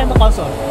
Yang.